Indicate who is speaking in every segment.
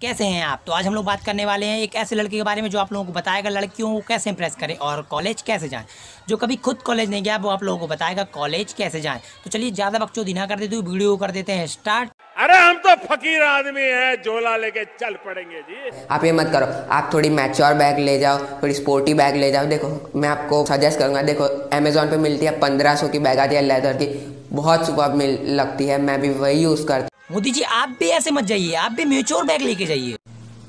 Speaker 1: कैसे हैं आप? तो आज हम लोग बात करने वाले हैं एक ऐसे लड़के के बारे में जो आप लोगों को बताएगा लड़कियों को कैसे इंप्रेस करें और कॉलेज कैसे जाएँ। जो कभी खुद कॉलेज नहीं गया वो आप लोगों को बताएगा कॉलेज कैसे जाएँ। तो चलिए ज़्यादा बकचोदी ना कर देते हुए वीडियो कर देते हैं। स्टार्ट
Speaker 2: अरे हम तो फकीर आदमी है झोला लेके चल पड़ेंगे जी।
Speaker 3: आप ये मत करो आप थोड़ी मैच्योर बैग ले जाओ थोड़ी स्पोर्टी बैग ले जाओ। देखो मैं आपको सजेस्ट करूँगा देखो अमेजोन पे मिलती है पंद्रह सौ की बैग आती है लेदर की। बहुत सुपर मिल लगती है मैं भी वही यूज़ करता
Speaker 1: मोदी जी आप भी ऐसे मत जाइए आप भी म्यूचोर बैग लेके जाइए।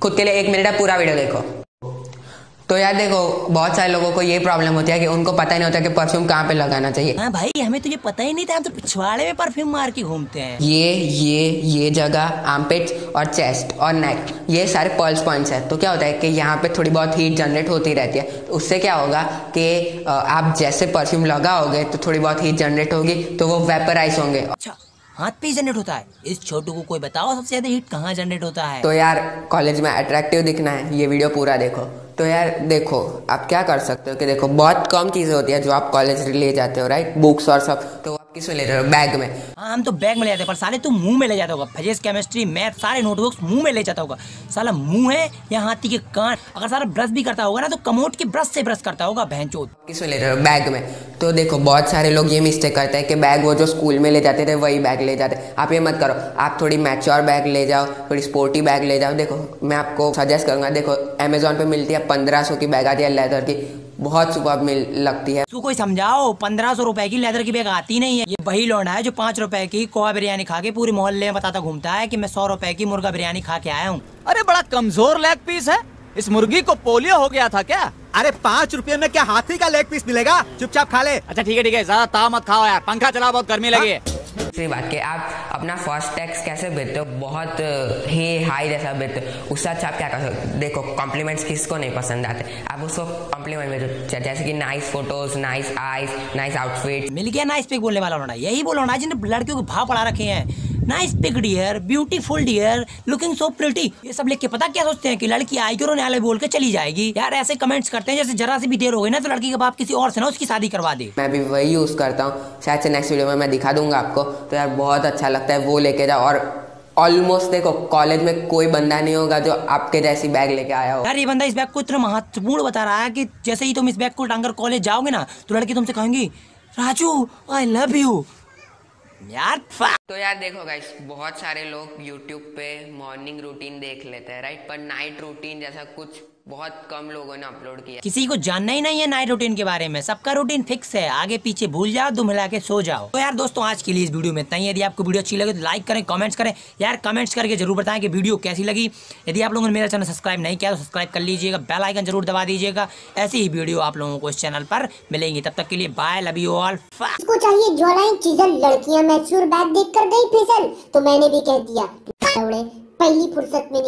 Speaker 3: खुद के लिए एक मिनट पूरा वीडियो देखो। तो यार देखो बहुत सारे लोगों को ये प्रॉब्लम होती है कि उनको पता ही नहीं होता कि परफ्यूम कहाँ पे लगाना चाहिए।
Speaker 1: हाँ भाई हमें तो ये पता ही नहीं था हम तो पिछवाड़े में परफ्यूम मार के घूमते हैं।
Speaker 3: ये ये ये जगह आर्मपिट्स और चेस्ट और नेक ये सारे पल्स पॉइंट्स है। तो क्या होता है कि यहाँ पे थोड़ी बहुत हीट जनरेट होती रहती है। तो उससे क्या होगा कि आप जैसे परफ्यूम लगाओगे तो थोड़ी बहुत हीट जनरेट होगी तो वो वेपराइज होंगे।
Speaker 1: अच्छा हाथ पे जनरेट होता है। इस छोटू को कोई बताओ, सबसे ज़्यादा हीट कहाँ जनरेट होता है?
Speaker 3: तो यार कॉलेज में अट्रैक्टिव दिखना है, ये वीडियो पूरा देखो। तो यार, देखो, आप क्या कर सकते हो कि देखो, बहुत कम चीज़ें होती है जो आप कॉलेज ले जाते हो राइट बुक्स और सब। तो किसमें ले रहे हो? बैग में।
Speaker 1: हाँ हम तो बैग में ले जाते हैं पर साले तू मुँह में ले जाता होगा। फिजिक्स केमिस्ट्री मैथ सारे नोटबुक्स मुँह में ले जाता होगा। साला मुँह है या हाथी के कान? अगर सारा ब्रश भी करता होगा ना तो कमोट के ब्रश से ब्रश करता होगा भैंचोद
Speaker 3: किसमें ले रहे हो? बैग में। तो देखो बहुत सारे लोग ये मिस्टेक करते हैं कि बैग वो जो स्कूल में ले जाते थे वही बैग ले जाते। आप ये मत करो आप थोड़ी मैच्योर बैग ले जाओ थोड़ी स्पोर्टी बैग ले जाओ। देखो मैं आपको सजेस्ट करूँगा देखो अमेजोन पे मिलती है पंद्रह सौ की बैग आती है लेदर की। बहुत सुबह मिल लगती है।
Speaker 1: तू कोई समझाओ पंद्रह सौ रुपए की लेदर की बैग आती नहीं है। ये वही लौंडा है जो पाँच रुपए की कोआ बिरयानी खा के पूरे मोहल्ले में बताता घूमता है कि मैं सौ रुपए की मुर्गा बिरयानी खा के आया हूँ।
Speaker 4: अरे बड़ा कमज़ोर लेग पीस है। इस मुर्गी को पोलियो हो गया था क्या?
Speaker 5: अरे पाँच रुपए में क्या हाथी का लेग पीस मिलेगा? चुपचाप खा ले।
Speaker 4: अच्छा ठीक है ठीक है ज़्यादा ताव मत खाओ यार। पंखा चलाओ बहुत गर्मी लगी। है।
Speaker 3: दूसरी बात कि, आप अपना फ़र्स्ट टैक्स कैसे बेचते हो? बहुत ही हाई जैसा बेचते हो। उससे अच्छा आप क्या कर सकते देखो कॉम्प्लीमेंट्स किसको नहीं पसंद आते? आप उसको कॉम्प्लीमेंट भेजो जैसे कि nice photos nice eyes nice outfit
Speaker 1: मिल गया नाइस पिक बोलने वाला होना यही बोलो ना जिन्हें लड़कियों को भाव पढ़ा रखे हैं। Nice pic dear beautiful dear looking so pretty ये सब लिख के पता क्या सोचते हैं कि लड़की आएगी और न्यायालय बोल के चली जाएगी? यार ऐसे कमेंट्स करते हैं जैसे जरा सी भी देर हो गई ना तो लड़की का बाप किसी और से ना उसकी शादी करवा दे।
Speaker 3: मैं भी वही यूज़ करता हूँ। शायद से नेक्स्ट वीडियो में मैं दिखा दूँगा आपको। तो यार बहुत अच्छा लगता है वो लेके जाओ। और ऑलमोस्ट देखो कॉलेज में कोई बंदा नहीं होगा जो आपके जैसी बैग लेके आया हो।
Speaker 1: यार ये बंदा इस बैग को इतना महत्वपूर्ण बता रहा है कि जैसे ही तुम इस बैग को टांगर कॉलेज जाओगे ना तो लड़की तुमसे कहेंगी राजू आई लव यू यार
Speaker 3: तो यार देखो गाइस बहुत सारे लोग यूट्यूब पे मॉर्निंग रूटीन देख लेते हैं राइट पर नाइट रूटीन जैसा कुछ बहुत कम लोगों ने अपलोड किया।
Speaker 1: किसी को जानना ही नहीं है नाइट रूटीन के बारे में। सबका रूटीन फिक्स है। आगे पीछे भूल जाओ दुम हिला के सो जाओ। तो यार दोस्तों आज के लिए इस वीडियो में इतना ही। यदि आपको वीडियो अच्छी लगे तो लाइक करें कमेंट्स करें। यार कमेंट्स करके ज़रूर बताएँ कि वीडियो कैसी लगी। यदि आप लोगों ने मेरा चैनल सब्सक्राइब नहीं किया तो सब्सक्राइब कर लीजिएगा बेल आइकन ज़रूर दबा दीजिएगा। ऐसी ही वीडियो आप लोगों को इस चैनल पर मिलेंगी। तब तक के लिए बाय लव यू ऑल
Speaker 6: इसको चाहिए ज्वालाएँ चीजल लड़कियाँ मैच्योर बैग देख कर गई फिसल तो मैंने भी कह दिया पहली फुर्सत में